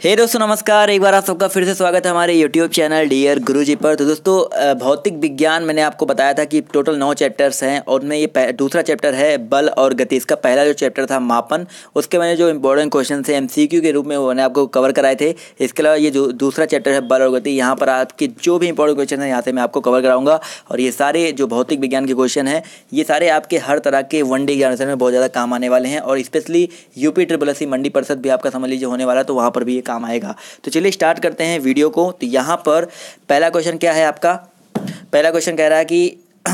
हे hey दोस्तों, नमस्कार। एक बार आप सबका फिर से स्वागत है हमारे यूट्यूब चैनल डियर गुरुजी पर। तो दोस्तों भौतिक विज्ञान मैंने आपको बताया था कि टोटल नौ चैप्टर्स हैं और में ये दूसरा चैप्टर है बल और गति। इसका पहला जो चैप्टर था मापन, उसके मैंने जो इंपॉर्टेंट क्वेश्चन थे एमसीक्यू के रूप में मैंने आपको कवर कराए थे। इसके अलावा ये जो दूसरा चैप्टर है बल और गति, यहाँ पर आपके जो भी इंपॉर्टेंट क्वेश्चन है, यहाँ से मैं आपको कवर कराऊँगा। और ये सारे जो भौतिक विज्ञान के क्वेश्चन हैं, ये सारे आपके हर तरह के वन डे एग्जामिनेशन में बहुत ज़्यादा काम आने वाले हैं। और स्पेशली यूपी ट्रिपल एस मंडी परिषद भी आपका समझ लीजिए होने वाला तो वहाँ पर भी काम आएगा। तो चलिए स्टार्ट करते हैं वीडियो को। तो यहाँ पर पहला क्वेश्चन क्या है आपका? पहला क्वेश्चन कह रहा है कि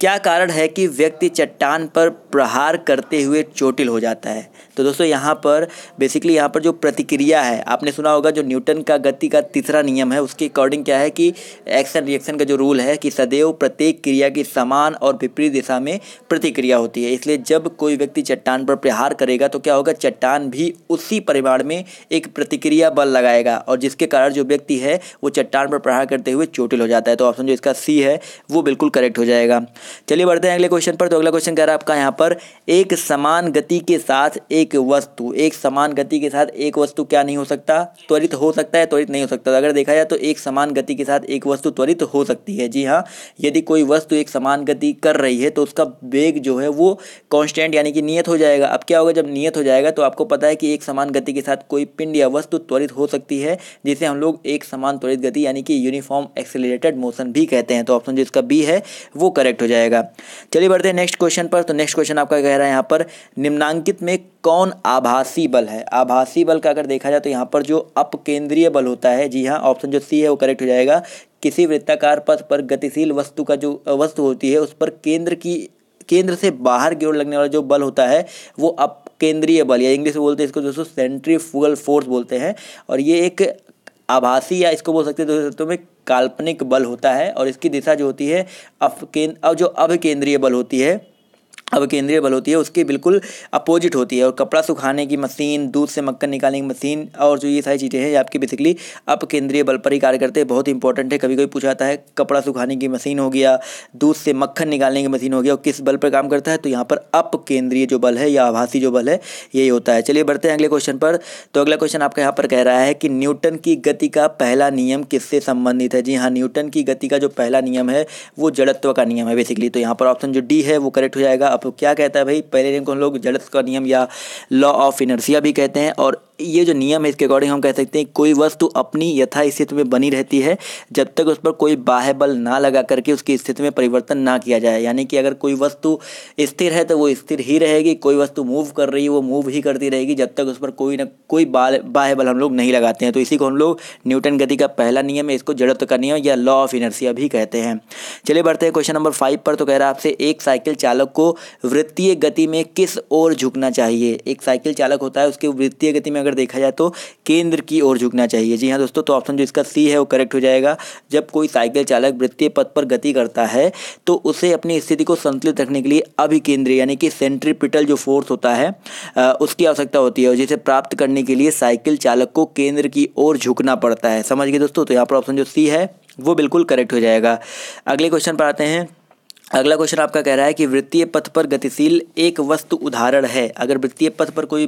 क्या कारण है कि व्यक्ति चट्टान पर प्रहार करते हुए चोटिल हो जाता है? तो दोस्तों यहाँ पर बेसिकली यहाँ पर जो प्रतिक्रिया है, आपने सुना होगा जो न्यूटन का गति का तीसरा नियम है, उसके अकॉर्डिंग क्या है कि एक्शन रिएक्शन का जो रूल है कि सदैव प्रत्येक क्रिया की समान और विपरीत दिशा में प्रतिक्रिया होती है। इसलिए जब कोई व्यक्ति चट्टान पर प्रहार करेगा तो क्या होगा, चट्टान भी उसी परिमाण में एक प्रतिक्रिया बल लगाएगा और जिसके कारण जो व्यक्ति है, वो चट्टान पर प्रहार करते हुए चोटिल हो जाता है। तो ऑप्शन जो इसका सी है, वो बिल्कुल करेक्ट हो जाएगा। चलिए बढ़ते हैं अगले क्वेश्चन पर। तो अगला क्वेश्चन कह रहा है आपका यहाँ पर, एक समान गति के साथ एक वस्तु, एक समान गति के साथ एक वस्तु क्या नहीं हो सकता? त्वरित हो सकता है, त्वरित नहीं हो सकता। अगर देखा जाए तो एक समान गति के साथ एक वस्तु त्वरित हो सकती है। जी हाँ यदि कोई वस्तु एक समान गति कर रही है तो उसका वेग जो है वो कॉन्स्टेंट यानी कि नियत हो जाएगा। अब क्या होगा? जब नियत हो जाएगा तो आपको पता है कि एक समान गति के साथ कोई पिंड या वस्तु त्वरित हो सकती है, जिसे हम लोग एक समान त्वरित गति यानी कि यूनिफॉर्म एक्सेलरेटेड मोशन भी कहते हैं। तो ऑप्शन जिसका बी है, वो करेक्ट हो जाएगा। चलिए बढ़ते हैं नेक्स्ट क्वेश्चन पर। तो नेक्स्ट क्वेश्चन आपका कह रहा है यहाँ पर, निम्नांकित में कौन आभासी बल है? आभासी बल का अगर देखा जाए तो यहाँ पर जो अपकेंद्रीय बल होता है, जी हाँ ऑप्शन जो सी है वो करेक्ट हो जाएगा। किसी वृत्ताकार पथ पर गतिशील वस्तु का जो वस्तु होती है, उस पर केंद्र की, केंद्र से बाहर की ओर लगने वाला जो बल होता है, वो अप केंद्रीय बल या इंग्लिश में बोलते हैं इसको दोस्तों सेंट्रीफ्यूगल फोर्स बोलते हैं। और ये एक आभासी या इसको बोल सकते हैं दोस्तों में काल्पनिक बल होता है और इसकी दिशा जो होती है केंद्र जो अब केंद्रीय बल होती है अब केंद्रीय बल होती है, उसकी बिल्कुल अपोजिट होती है और कपड़ा सुखाने की मशीन, दूध से मक्खन निकालने की मशीन और जो ये सारी चीज़ें हैं, ये आपकी बेसिकली अप केंद्रीय बल पर ही कार्य करते हैं। बहुत इंपॉर्टेंट है। कभी कोई पूछाता है, कपड़ा सुखाने की मशीन हो गया, दूध से मक्खन निकालने की मशीन हो गया और किस बल पर काम करता है? तो यहाँ पर अप केंद्रीय जो बल है या आभासी जो बल है, यही होता है। चलिए बढ़ते हैं अगले क्वेश्चन पर। तो अगला क्वेश्चन आपका यहाँ पर कह रहा है कि न्यूटन की गति का पहला नियम किससे संबंधित है? जी हाँ न्यूटन की गति का जो पहला नियम है, वो जड़त्व का नियम है बेसिकली तो यहाँ पर ऑप्शन जो डी है, वो करेक्ट हो जाएगा। अब क्या कहता है भाई, पहले नियम को हम लोग जड़त का नियम या लॉ ऑफ़ इनर्सिया भी कहते हैं और ये जो नियम है, इसके अकॉर्डिंग हम कह सकते हैं, कोई वस्तु अपनी यथा स्थिति में बनी रहती है, जब तक उस पर कोई बाह्य बल ना लगा करके उसकी स्थिति में परिवर्तन ना किया जाए। यानी कि अगर कोई वस्तु स्थिर है तो वो स्थिर ही रहेगी, कोई वस्तु मूव कर रही है, वो मूव ही करती रहेगी, जब तक उस पर कोई ना, कोई बाह्य बल हम लोग नहीं लगाते हैं। तो इसी को हम लोग न्यूटन गति का पहला नियम है, इसको जड़त्व का नियम या लॉ ऑफ़ इनर्सिया भी कहते हैं। चलिए बढ़ते हैं क्वेश्चन नंबर फाइव पर तो कह रहा है आपसे, एक साइकिल चालक को वृत्तीय गति में किस ओर झुकना चाहिए? एक साइकिल चालक होता है, उसके वृत्तीय गति में अगर देखा जाए तो केंद्र की ओर झुकना चाहिए। जी हाँ दोस्तों तो ऑप्शन जो इसका सी है वो करेक्ट हो जाएगा। जब कोई साइकिल चालक वृत्तीय पथ पर गति करता है तो उसे अपनी स्थिति को संतुलित रखने के लिए अभिकेंद्रीय, यानी कि सेंट्रीपिटल जो फोर्स होता है उसकी आवश्यकता होती है जिसे प्राप्त करने के लिए साइकिल चालक को केंद्र की ओर झुकना पड़ता है। समझ गए दोस्तों? तो यहाँ पर ऑप्शन जो सी है, वो बिल्कुल करेक्ट हो जाएगा। अगले क्वेश्चन पर आते हैं। अगला क्वेश्चन आपका कह रहा है कि वृत्तीय पथ पर गतिशील एक वस्तु उदाहरण है। अगर वृत्तीय पथ पर कोई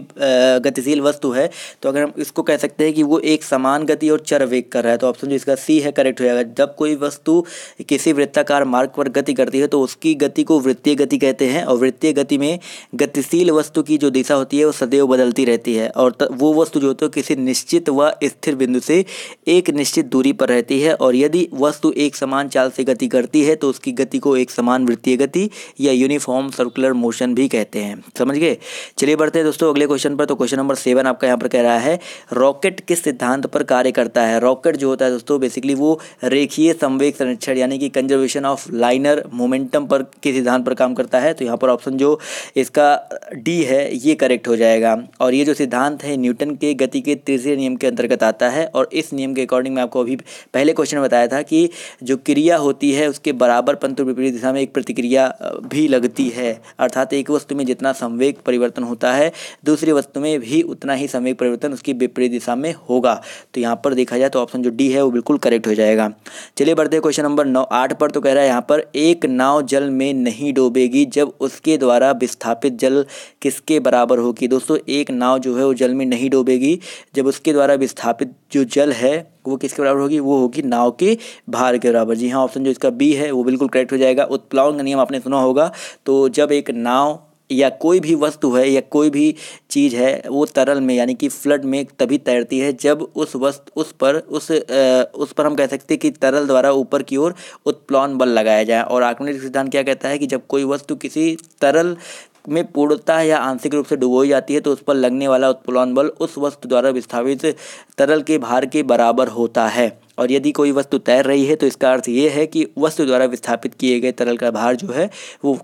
गतिशील वस्तु है तो अगर हम इसको कह सकते हैं कि वो एक समान गति और चर वेग कर रहा है तो ऑप्शन जो इसका सी है करेक्ट हो जाएगा। जब कोई वस्तु किसी वृत्ताकार मार्ग पर गति करती है तो उसकी गति को वृत्तीय गति कहते हैं, और वृत्तीय गति में गतिशील वस्तु की जो दिशा होती है, वो सदैव बदलती रहती है, और वो वस्तु जो होती है किसी निश्चित व स्थिर बिंदु से एक निश्चित दूरी पर रहती है, और यदि वस्तु एक समान चाल से गति करती है तो उसकी गति को एक समान समान वृत्तीय गति या यूनिफॉर्म सर्कुलर मोशन भी कहते हैं। समझ गए? चलिए बढ़ते हैं दोस्तों अगले क्वेश्चन पर। तो क्वेश्चन नंबर सेवन आपका यहाँ पर कह रहा है रॉकेट किस सिद्धांत पर कार्य करता है? रॉकेट जो होता है दोस्तों बेसिकली वो रेखीय संवेग संरक्षण यानी कि कंजर्वेशन ऑफ़ लाइनर मोमेंटम पर के सिद्धांत पर काम करता है। तो यहाँ पर ऑप्शन जो इसका डी है, ये करेक्ट हो जाएगा। और ये जो सिद्धांत है, न्यूटन के गति के तीसरे नियम के अंतर्गत आता है। और इस नियम के अकॉर्डिंग मैं आपको अभी पहले क्वेश्चन बताया था कि जो क्रिया होती है, उसके बराबर पंतु विपरीत दिशा में संवेग प्रतिक्रिया भी लगती है। अर्थात एक वस्तु में जितना संवेग परिवर्तन होता है, दूसरी वस्तु में भी उतना ही संवेग परिवर्तन उसकी विपरीत दिशा में होगा। तो यहाँ पर देखा जाए तो ऑप्शन जो डी है वो बिल्कुल करेक्ट हो जाएगा। चलिए बढ़ते क्वेश्चन नंबर नौ, आठ पर तो कह रहा है यहाँ पर, एक नाव जल में नहीं डूबेगी जब उसके द्वारा विस्थापित जल किसके बराबर होगी? दोस्तों, एक नाव जो है वो जल में नहीं डूबेगी जब उसके द्वारा विस्थापित जो जल है वो किसके बराबर होगी? वो होगी नाव के भार के बराबर। जी हाँ ऑप्शन जो इसका बी है वो बिल्कुल करेक्ट हो जाएगा। उत्प्लावन का नियम आपने सुना होगा। तो जब एक नाव या कोई भी वस्तु है या कोई भी चीज़ है वो तरल में यानी कि फ्लड में तभी तैरती है जब उस वस्तु उस पर उस आ, उस पर हम कह सकते हैं कि तरल द्वारा ऊपर की ओर उत्प्लावन बल लगाया जाए। और आर्कमेटिक सिद्धांत क्या कहता है कि जब कोई वस्तु किसी तरल में पूर्णता या आंशिक रूप से डुबोई जाती है तो उस पर लगने वाला उत्पलन बल उस वस्तु द्वारा विस्थापित तरल के भार के बराबर होता है। और यदि कोई वस्तु तैर रही है तो इसका अर्थ ये है कि वस्तु द्वारा विस्थापित किए गए तरल का भार जो है, वो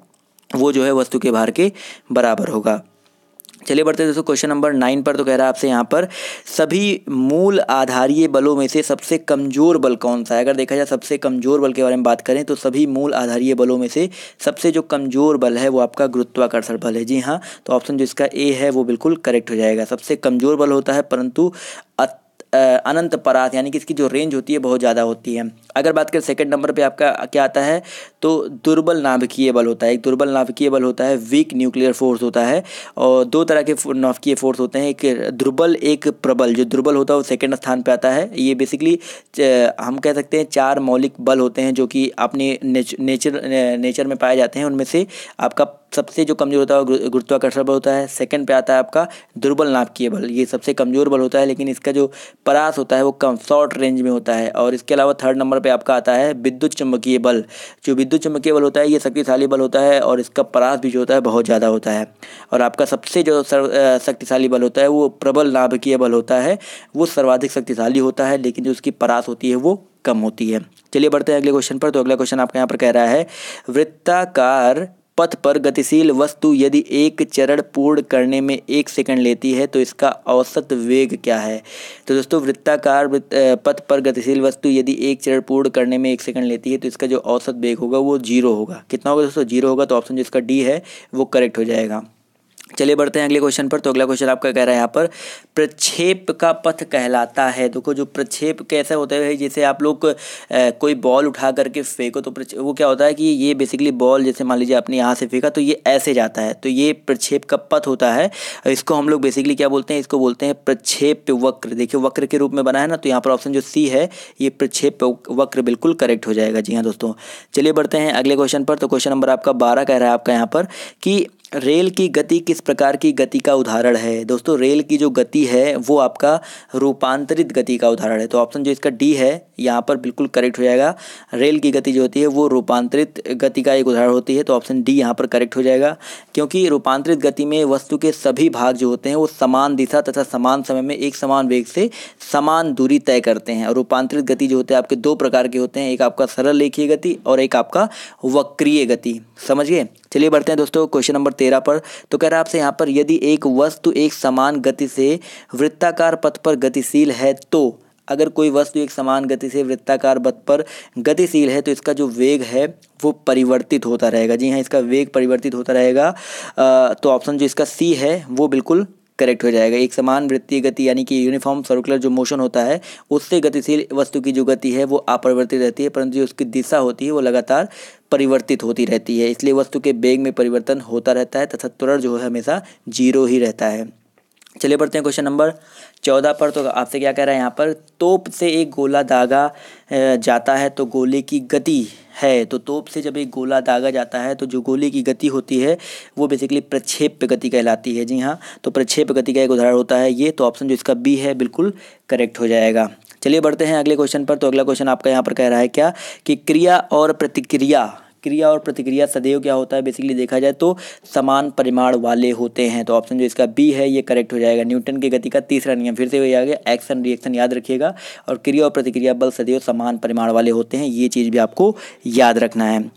वो जो है वस्तु के भार के बराबर होगा। चलिए बढ़ते हैं दोस्तों क्वेश्चन नंबर नाइन पर तो कह रहा है आपसे यहाँ पर, सभी मूल आधारीय बलों में से सबसे कमज़ोर बल कौन सा है? अगर देखा जाए सबसे कमज़ोर बल के बारे में बात करें तो सभी मूल आधारीय बलों में से सबसे जो कमज़ोर बल है वो आपका गुरुत्वाकर्षण बल है। जी हाँ तो ऑप्शन जो इसका ए है, वो बिल्कुल करेक्ट हो जाएगा। सबसे कमज़ोर बल होता है, परंतु अनंत परात, यानी कि इसकी जो रेंज होती है, बहुत ज़्यादा होती है। अगर बात करें सेकंड नंबर पे आपका क्या आता है तो दुर्बल नाभिकीय बल होता है। एक दुर्बल नाभिकीय बल होता है वीक न्यूक्लियर फोर्स होता है, और दो तरह के नाभिकीय फोर्स होते हैं। एक दुर्बल, एक प्रबल। जो दुर्बल होता है, वो सेकेंड स्थान पर आता है। ये बेसिकली हम कह सकते हैं, चार मौलिक बल होते हैं, जो कि अपने नेचर नेचर में पाए जाते हैं। उनमें से आपका सबसे जो कमज़ोर होता है गुरुत्वाकर्षण बल होता है। सेकंड पे आता है आपका दुर्बल नाभिकीय बल। ये सबसे कमज़ोर बल होता है, लेकिन इसका जो परास होता है वो कम शॉर्ट रेंज में होता है। और इसके अलावा थर्ड नंबर पे आपका आता है विद्युत चुंबकीय बल। जो विद्युत चुंबकीय बल होता है, ये शक्तिशाली बल होता है और इसका परास भी जो होता है बहुत ज़्यादा होता है। और आपका सबसे जो शक्तिशाली बल होता है वो प्रबल नाभिकीय बल होता है। वो सर्वाधिक शक्तिशाली होता है, लेकिन जो उसकी परास होती है वो कम होती है। चलिए बढ़ते हैं अगले क्वेश्चन पर। तो अगला क्वेश्चन आपका यहाँ पर कह रहा है, वृत्ताकार पथ पर गतिशील वस्तु यदि एक चरण पूर्ण करने में एक सेकंड लेती है तो इसका औसत वेग क्या है? तो दोस्तों, वृत्ताकार पथ पर गतिशील वस्तु यदि एक चरण पूर्ण करने में एक सेकंड लेती है तो इसका जो औसत वेग होगा वो ज़ीरो होगा। कितना होगा दोस्तों? ज़ीरो होगा तो ऑप्शन जो इसका डी है, वो करेक्ट हो जाएगा। चलिए बढ़ते हैं अगले क्वेश्चन पर। तो अगला क्वेश्चन आपका कह रहा है यहाँ पर, प्रक्षेप का पथ कहलाता है। देखो जो प्रक्षेप कैसे होता है, जैसे आप लोग कोई बॉल उठा करके फेंको तो वो क्या होता है कि ये बेसिकली बॉल जैसे मान लीजिए आपने यहाँ से फेंका तो ये ऐसे जाता है। तो ये प्रक्षेप का पथ होता है। इसको हम लोग बेसिकली क्या बोलते हैं, इसको बोलते हैं प्रक्षेप वक्र। देखिए, वक्र के रूप में बना है ना तो यहाँ पर ऑप्शन जो सी है, ये प्रक्षेप वक्र बिल्कुल करेक्ट हो जाएगा। जी हाँ दोस्तों। चलिए बढ़ते हैं अगले क्वेश्चन पर। तो क्वेश्चन नंबर आपका बारह कह रहा है आपका यहाँ पर कि रेल की गति किस प्रकार की गति का उदाहरण है? दोस्तों, रेल की जो गति है, वो आपका रूपांतरित गति का उदाहरण है। तो ऑप्शन जो इसका डी है, यहाँ पर बिल्कुल करेक्ट हो जाएगा। रेल की गति जो होती है, वो रूपांतरित गति का एक उदाहरण होती है तो ऑप्शन डी यहाँ पर करेक्ट हो जाएगा। क्योंकि रूपांतरित गति में वस्तु के सभी भाग जो होते हैं, वो समान दिशा तथा समान समय में एक समान वेग से समान दूरी तय करते हैं। और रूपांतरित गति जो होते हैं, आपके दो प्रकार के होते हैं, एक आपका सरल लेखीय गति और एक आपका वक्रीय गति। समझिए चलिए बढ़ते हैं दोस्तों क्वेश्चन नंबर तेरह पर तो कह रहा है आपसे यहाँ पर, यदि एक वस्तु एक समान गति से वृत्ताकार पथ पर गतिशील है तो अगर कोई वस्तु एक समान गति से वृत्ताकार पथ पर गतिशील है तो इसका जो वेग है, वो परिवर्तित होता रहेगा। जी हाँ इसका वेग परिवर्तित होता रहेगा। तो ऑप्शन जो इसका सी है, वो बिल्कुल करेक्ट हो जाएगा। एक समान वृत्तीय गति, यानी कि यूनिफॉर्म सर्कुलर जो मोशन होता है, उससे गतिशील वस्तु की जो गति है, वो अपरिवर्तित रहती है, परंतु जो उसकी दिशा होती है, वो लगातार परिवर्तित होती रहती है। इसलिए वस्तु के बेग में परिवर्तन होता रहता है, तथा त्वरण जो है, हमेशा ज़ीरो ही रहता है। चलिए बढ़ते हैं क्वेश्चन नंबर चौदह पर। तो आपसे क्या कह रहा है यहाँ पर, तोप से एक गोला दागा जाता है तो गोले की गति है। तो तोप से जब एक गोला दागा जाता है तो जो गोले की गति होती है, वो बेसिकली प्रक्षेप गति कहलाती है। जी हाँ तो प्रक्षेप गति का एक उदाहरण होता है ये तो ऑप्शन जो इसका बी है, बिल्कुल करेक्ट हो जाएगा। चलिए बढ़ते हैं अगले क्वेश्चन पर। तो अगला क्वेश्चन आपका यहाँ पर कह रहा है क्या? कि क्रिया और प्रतिक्रिया क्रिया और प्रतिक्रिया सदैव क्या होता है? बेसिकली देखा जाए तो समान परिमाण वाले होते हैं। तो ऑप्शन जो इसका बी है, ये करेक्ट हो जाएगा। न्यूटन की गति का तीसरा नियम। फिर से वही आ गया एक्शन रिएक्शन याद रखिएगा। और क्रिया और प्रतिक्रिया बल सदैव समान परिमाण वाले होते हैं। ये चीज़ भी आपको याद रखना है।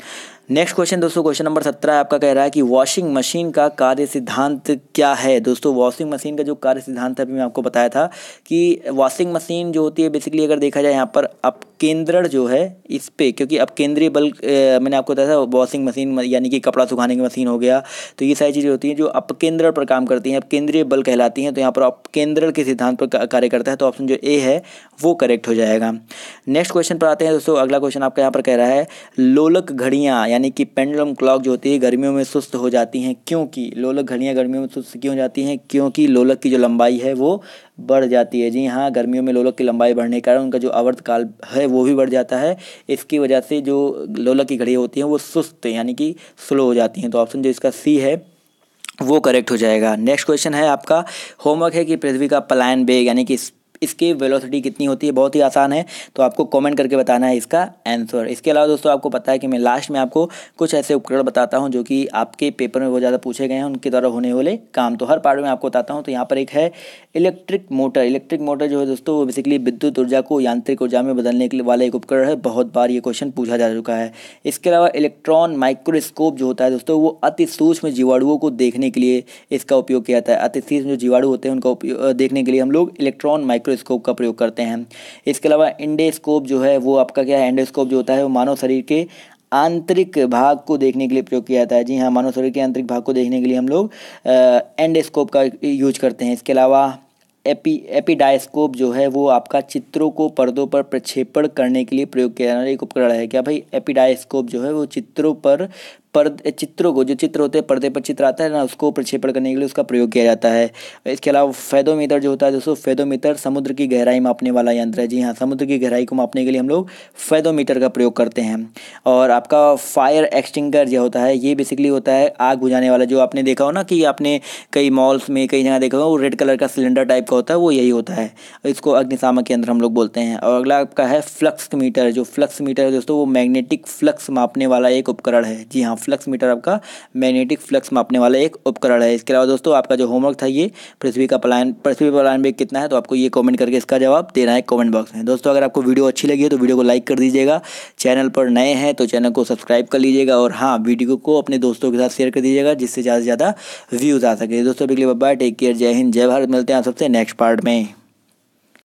नेक्स्ट क्वेश्चन दोस्तों क्वेश्चन नंबर सत्रह आपका कह रहा है कि वॉशिंग मशीन का कार्य सिद्धांत क्या है? दोस्तों वॉशिंग मशीन का जो कार्य सिद्धांत है, अभी मैं आपको बताया था कि वॉशिंग मशीन जो होती है बेसिकली अगर देखा जाए, यहाँ पर अब केंद्रण जो है, इस पे, क्योंकि अब केंद्रीय बल मैंने आपको बताया था वॉशिंग मशीन यानी कि कपड़ा सुखाने की मशीन हो गया। तो ये सारी चीज़ें होती हैं जो अपकेंद्रण पर काम करती हैं अब केंद्रीय बल कहलाती हैं। तो यहाँ पर अपकेंद्रण के सिद्धांत पर कार्य करता है। तो ऑप्शन जो ए है, वो करेक्ट हो जाएगा। नेक्स्ट क्वेश्चन पर आते हैं, दोस्तों, अगला क्वेश्चन आपका यहाँ पर कह रहा है, लोलक घड़ियाँ यानी कि पेंडुलम क्लॉक जो होती है, गर्मियों में सुस्त हो जाती हैं। क्योंकि लोलक घड़ियाँ गर्मियों में सुस्त क्यों हो जाती हैं? क्योंकि लोलक की जो लंबाई है, वो बढ़ जाती है। जी हाँ गर्मियों में लोलक की लंबाई बढ़ने के कारण उनका जो आवर्त काल है, वो भी बढ़ जाता है। इसकी वजह से जो लोलक की घड़ियाँ होती हैं, वो सुस्त यानी कि स्लो हो जाती हैं। तो ऑप्शन जो इसका सी है, वो करेक्ट हो जाएगा। नेक्स्ट क्वेश्चन है आपका होमवर्क है कि पृथ्वी का पलायन बेग यानी कि इसकी वेलोसिटी कितनी होती है, बहुत ही आसान है तो आपको कमेंट करके बताना है इसका आंसर इसके अलावा दोस्तों, आपको पता है कि मैं लास्ट में आपको कुछ ऐसे उपकरण बताता हूँ जो कि आपके पेपर में बहुत ज़्यादा पूछे गए हैं, उनके द्वारा होने वाले काम. तो हर पार्ट में आपको बताता हूँ तो यहाँ पर एक है इलेक्ट्रिक मोटर इलेक्ट्रिक मोटर जो है दोस्तों, वो बेसिकली विद्युत ऊर्जा को यांत्रिक ऊर्जा में बदलने के वाला एक उपकरण है. बहुत बार ये क्वेश्चन पूछा जा चुका है. इसके अलावा इलेक्ट्रॉन माइक्रोस्कोप जो होता है दोस्तों, वो अति सूक्ष्म जीवाणुओं को देखने के लिए इसका उपयोग किया जाता है. अति सूक्ष्म जो जीवाणु होते हैं, उनका उपयोग देखने के लिए हम लोग इलेक्ट्रॉन माइक्रोस्कोप का प्रयोग करते हैं। इसके अलावा इंडेस्कोप जो है, वो आपका क्या है? एंडोस्कोप जो होता है, वो मानव शरीर के आंतरिक भाग को देखने के लिए प्रयोग किया जाता है। जी हाँ मानव शरीर के आंतरिक भाग को देखने के लिए हम लोग एंडोस्कोप का यूज़ करते हैं। इसके अलावा एपी एपीडाइस्कोप जो है, वो आपका चित्रों को पर्दों पर प्रक्षेपण करने के लिए प्रयोग किया जाना एक उपकरण है। क्या भाई? एपीडाइस्कोप जो है, वो चित्रों पर पर्दे चित्रों को, जो चित्र होते हैं, पर्दे पर चित्र आता है ना, उसको प्रक्षेपण करने के लिए उसका प्रयोग किया जाता है। इसके अलावा फेदोमीटर जो होता है, दोस्तों, फेदोमीटर समुद्र की गहराई मापने वाला यंत्र है। जी हाँ समुद्र की गहराई को मापने के लिए हम लोग फेदोमीटर का प्रयोग करते हैं। और आपका फायर एक्सटिंगर जो होता है, ये बेसिकली होता है आग बुझाने वाला। जो आपने देखा हो ना कि आपने कई मॉल्स में, कई जगह देखा हो, वो रेड कलर का सिलेंडर टाइप का होता है, वो यही होता है। इसको अग्निशामक यंत्र हम लोग बोलते हैं। और अगला आपका है फ्लक्स मीटर जो फ्लक्स मीटर है, दोस्तों, वो मैग्नेटिक फ्लक्स मापने वाला एक उपकरण है। जी हाँ फ्लक्स मीटर आपका मैग्नेटिक फ्लक्स मापने वाला एक उपकरण है। इसके अलावा दोस्तों, आपका जो होमवर्क था ये पृथ्वी का पलायन, पृथ्वी पलायन वेग कितना है तो आपको ये कॉमेंट करके इसका जवाब देना है कॉमेंट बॉक्स में। दोस्तों, अगर आपको वीडियो अच्छी लगी है तो वीडियो को लाइक कर दीजिएगा। चैनल पर नए हैं तो चैनल को सब्सक्राइब कर लीजिएगा और हाँ वीडियो को अपने दोस्तों के साथ शेयर कर दीजिएगा, जिससे ज़्यादा से ज़्यादा व्यूज़ आ सके। दोस्तों बिगली बाय टेक केयर जय हिंद, जय भारत, मिलते हैं आप सबसे नेक्स्ट पार्ट में।